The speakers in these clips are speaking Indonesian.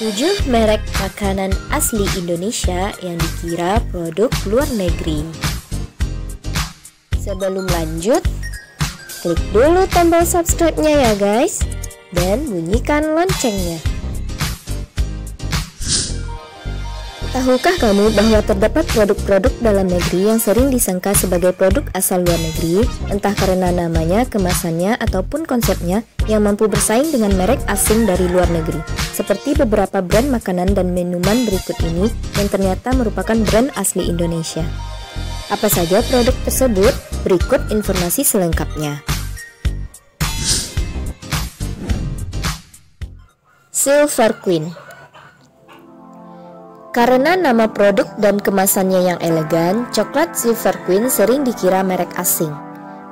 7 merek makanan asli Indonesia yang dikira produk luar negeri. Sebelum lanjut, klik dulu tombol subscribe-nya ya guys dan bunyikan loncengnya. Tahukah kamu bahwa terdapat produk-produk dalam negeri yang sering disangka sebagai produk asal luar negeri, entah karena namanya, kemasannya, ataupun konsepnya yang mampu bersaing dengan merek asing dari luar negeri, seperti beberapa brand makanan dan minuman berikut ini yang ternyata merupakan brand asli Indonesia. Apa saja produk tersebut? Berikut informasi selengkapnya. Silver Queen karena nama produk dan kemasannya yang elegan, coklat Silver Queen sering dikira merek asing.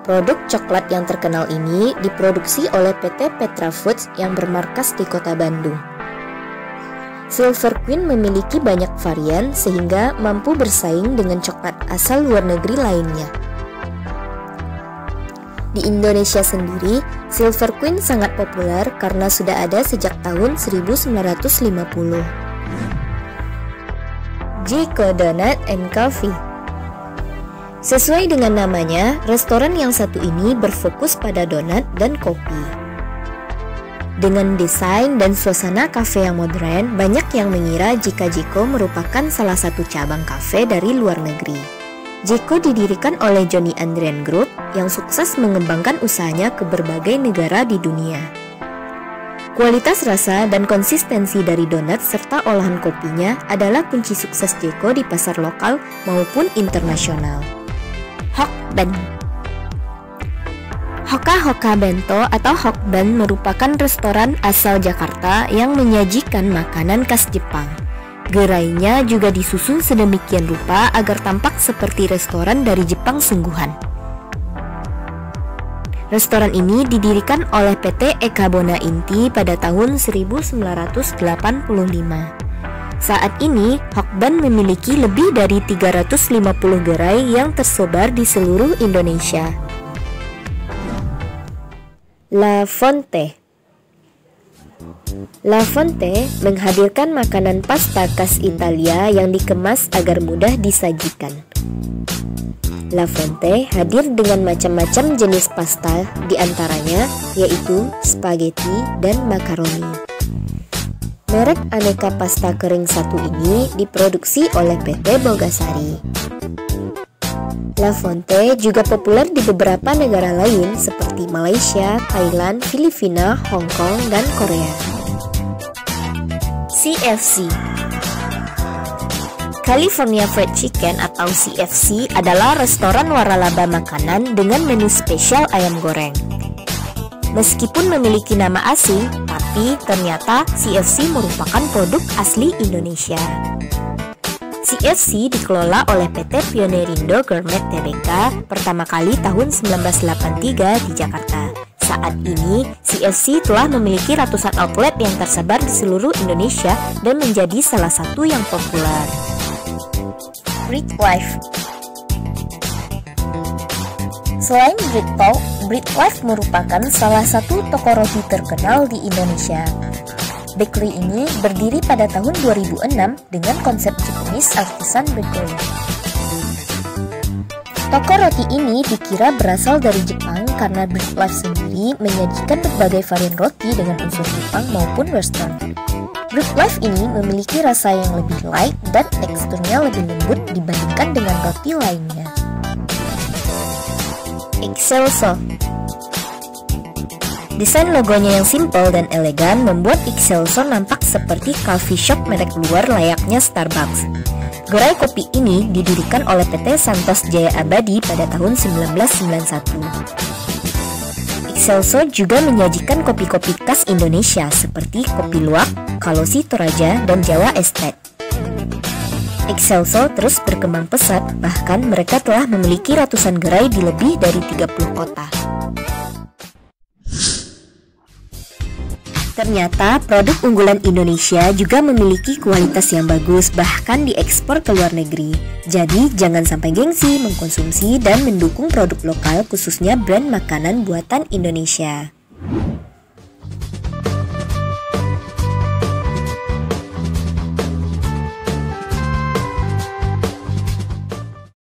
Produk coklat yang terkenal ini diproduksi oleh PT Petra Foods yang bermarkas di kota Bandung. Silver Queen memiliki banyak varian sehingga mampu bersaing dengan coklat asal luar negeri lainnya. Di Indonesia sendiri, Silver Queen sangat populer karena sudah ada sejak tahun 1950. Jiko Donut and Coffee. Sesuai dengan namanya, restoran yang satu ini berfokus pada donat dan kopi. Dengan desain dan suasana kafe yang modern, banyak yang mengira jika Jiko merupakan salah satu cabang kafe dari luar negeri. Jiko didirikan oleh Johnny Andrian Group yang sukses mengembangkan usahanya ke berbagai negara di dunia. Kualitas rasa dan konsistensi dari donat serta olahan kopinya adalah kunci sukses Jeko di pasar lokal maupun internasional. Hokben Hoka Hoka Bento atau Hokben merupakan restoran asal Jakarta yang menyajikan makanan khas Jepang. Gerainya juga disusun sedemikian rupa agar tampak seperti restoran dari Jepang sungguhan. Restoran ini didirikan oleh PT Eka Bona Inti pada tahun 1985. Saat ini, Hokban memiliki lebih dari 350 gerai yang tersebar di seluruh Indonesia. La Fonte La Fonte menghadirkan makanan pasta khas Italia yang dikemas agar mudah disajikan. La Fonte hadir dengan macam-macam jenis pasta, di antaranya yaitu spaghetti dan makaroni. Merek aneka pasta kering satu ini diproduksi oleh PT Bogasari. La Fonte juga populer di beberapa negara lain seperti Malaysia, Thailand, Filipina, Hong Kong, dan Korea. CFC California Fried Chicken atau CFC adalah restoran waralaba makanan dengan menu spesial ayam goreng. Meskipun memiliki nama asing, tapi ternyata CFC merupakan produk asli Indonesia. CFC dikelola oleh PT Pionerindo Gourmet Tbk pertama kali tahun 1983 di Jakarta. Saat ini, CFC telah memiliki ratusan outlet yang tersebar di seluruh Indonesia dan menjadi salah satu yang populer. Bread Life. Selain Bread Bread Life merupakan salah satu toko roti terkenal di Indonesia. Bakery ini berdiri pada tahun 2006 dengan konsep Japanese Artisan Bakery. Toko roti ini dikira berasal dari Jepang karena Bread Life sendiri menyajikan berbagai varian roti dengan unsur Jepang maupun Western. Bread Life ini memiliki rasa yang lebih light dan teksturnya lebih lembut dibandingkan dengan roti lainnya. Excelso Desain logonya yang simple dan elegan membuat Excelso nampak seperti coffee shop merek luar layaknya Starbucks. Gerai kopi ini didirikan oleh PT Santos Jaya Abadi pada tahun 1991. Excelso juga menyajikan kopi-kopi khas Indonesia seperti kopi luwak, kalosi toraja, dan jawa estate. Excelso terus berkembang pesat, bahkan mereka telah memiliki ratusan gerai di lebih dari 30 kota. Ternyata produk unggulan Indonesia juga memiliki kualitas yang bagus bahkan diekspor ke luar negeri. Jadi jangan sampai gengsi mengkonsumsi dan mendukung produk lokal khususnya brand makanan buatan Indonesia.